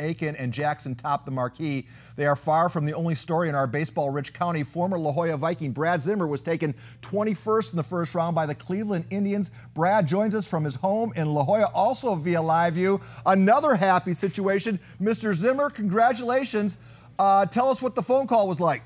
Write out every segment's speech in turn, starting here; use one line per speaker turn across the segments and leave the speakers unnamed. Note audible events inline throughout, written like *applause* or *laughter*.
Aiken and Jackson top the marquee. They are far from the only story in our baseball-rich county. Former La Jolla Viking Brad Zimmer was taken 21st in the first round by the Cleveland Indians. Brad joins us from his home in La Jolla, also via Live View. Another happy situation. Mr. Zimmer, congratulations. Uh, tell us what the phone call was like.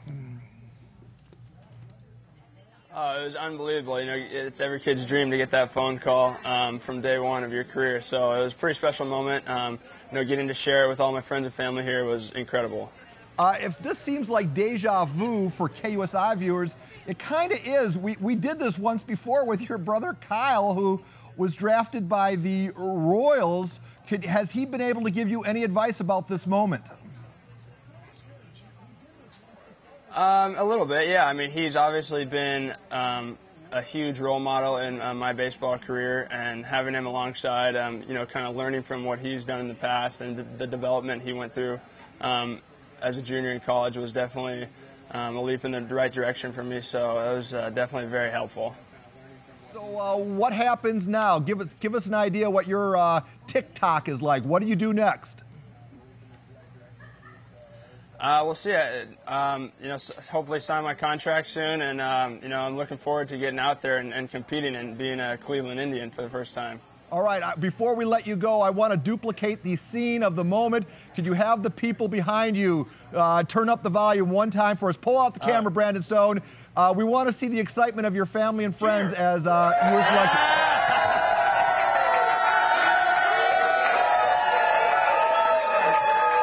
Oh, it was unbelievable. You know, it's every kid's dream to get that phone call um, from day one of your career. So it was a pretty special moment. Um, you know, getting to share it with all my friends and family here was incredible.
Uh, if this seems like deja vu for KUSI viewers, it kind of is. We, we did this once before with your brother Kyle, who was drafted by the Royals. Could, has he been able to give you any advice about this moment?
Um, a little bit, yeah. I mean, he's obviously been um, a huge role model in uh, my baseball career, and having him alongside, um, you know, kind of learning from what he's done in the past and the, the development he went through um, as a junior in college was definitely um, a leap in the right direction for me. So it was uh, definitely very helpful.
So uh, what happens now? Give us give us an idea what your uh, tick-tock is like. What do you do next?
Uh, we'll see. Um, you know, hopefully sign my contract soon, and um, you know, I'm looking forward to getting out there and, and, competing and being a Cleveland Indian for the first time.
All right. Uh, before we let you go, I want to duplicate the scene of the moment. Could you have the people behind you uh, turn up the volume one time for us? Pull out the uh, camera, Brandon Stone. Uh, we want to see the excitement of your family and friends cheer. as uh, you were selected.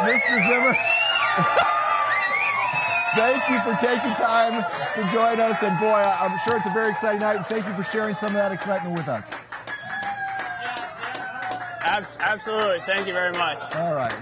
Mr. Zimmer. *laughs* thank you for taking time to join us. And boy, I'm sure it's a very exciting night. And thank you for sharing some of that excitement with us.
Absolutely. Thank you very much.
All right.